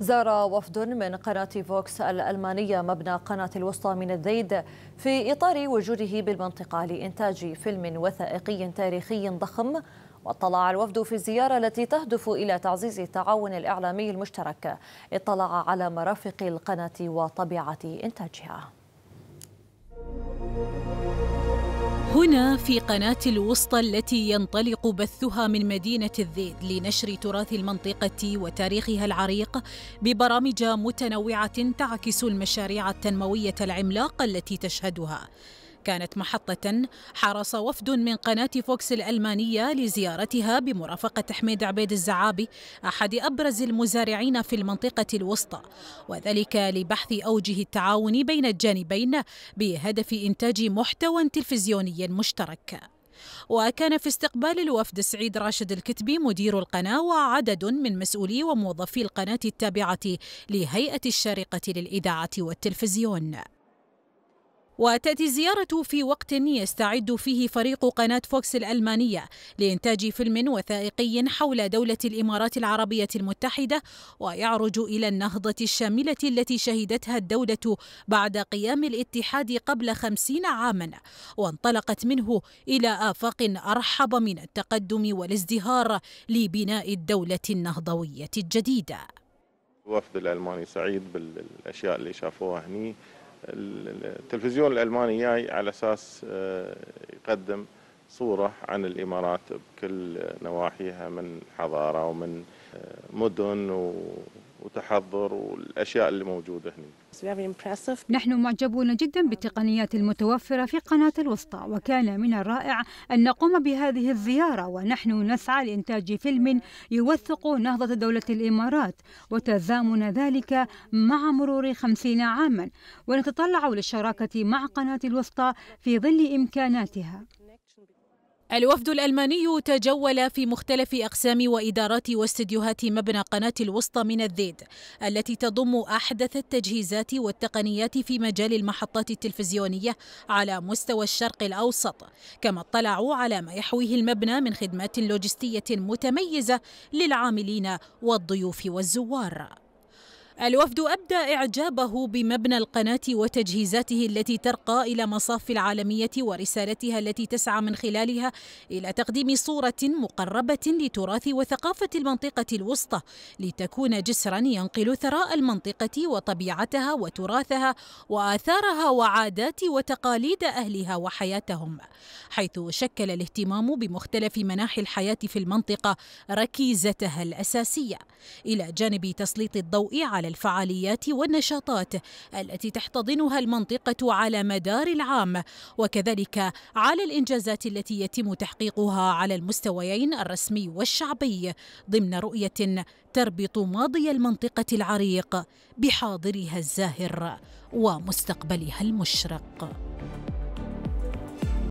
زار وفد من قناة فوكس الألمانية مبنى قناة الوسطى من الذيد في إطار وجوده بالمنطقة لإنتاج فيلم وثائقي تاريخي ضخم واطلع الوفد في الزيارة التي تهدف إلى تعزيز التعاون الإعلامي المشترك. اطلع على مرافق القناة وطبيعة إنتاجها. هنا في قناة الوسطى التي ينطلق بثها من مدينة الذيد لنشر تراث المنطقة وتاريخها العريق ببرامج متنوعة تعكس المشاريع التنموية العملاقة التي تشهدها. كانت محطة حرص وفد من قناة فوكس الألمانية لزيارتها بمرافقة حميد عبيد الزعابي أحد أبرز المزارعين في المنطقة الوسطى وذلك لبحث أوجه التعاون بين الجانبين بهدف إنتاج محتوى تلفزيوني مشترك. وكان في استقبال الوفد سعيد راشد الكتبي مدير القناة وعدد من مسؤولي وموظفي القناة التابعة لهيئة الشارقة للإذاعة والتلفزيون. وتأتي الزيارة في وقت يستعد فيه فريق قناة فوكس الألمانية لإنتاج فيلم وثائقي حول دولة الإمارات العربية المتحدة ويعرج إلى النهضة الشاملة التي شهدتها الدولة بعد قيام الاتحاد قبل خمسين عاما وانطلقت منه إلى آفاق أرحب من التقدم والازدهار لبناء الدولة النهضوية الجديدة. الوفد الألماني سعيد بالأشياء اللي شافوها هني. التلفزيون الألماني جاي على أساس آه، يقدم صورة عن الإمارات بكل نواحيها من حضارة ومن آه، مدن وتحضر والأشياء اللي موجودة هنا نحن معجبون جدا بالتقنيات المتوفرة في قناة الوسطى وكان من الرائع أن نقوم بهذه الزيارة ونحن نسعى لإنتاج فيلم يوثق نهضة دولة الإمارات وتزامن ذلك مع مرور خمسين عاما. ونتطلع للشراكة مع قناة الوسطى في ظل إمكاناتها. الوفد الألماني تجول في مختلف أقسام وإدارات واستديوهات مبنى قناة الوسطى من الذيد التي تضم أحدث التجهيزات والتقنيات في مجال المحطات التلفزيونية على مستوى الشرق الأوسط كما اطلعوا على ما يحويه المبنى من خدمات لوجستية متميزة للعاملين والضيوف والزوار. الوفد أبدى إعجابه بمبنى القناة وتجهيزاته التي ترقى إلى مصاف العالمية ورسالتها التي تسعى من خلالها إلى تقديم صورة مقربة لتراث وثقافة المنطقة الوسطى لتكون جسرا ينقل ثراء المنطقة وطبيعتها وتراثها وآثارها وعادات وتقاليد أهلها وحياتهم حيث شكل الاهتمام بمختلف مناحي الحياة في المنطقة ركيزتها الأساسية. إلى جانب تسليط الضوء الفعاليات والنشاطات التي تحتضنها المنطقة على مدار العام. وكذلك على الإنجازات التي يتم تحقيقها على المستويين الرسمي والشعبي ضمن رؤية تربط ماضي المنطقة العريق بحاضرها الزاهر ومستقبلها المشرق.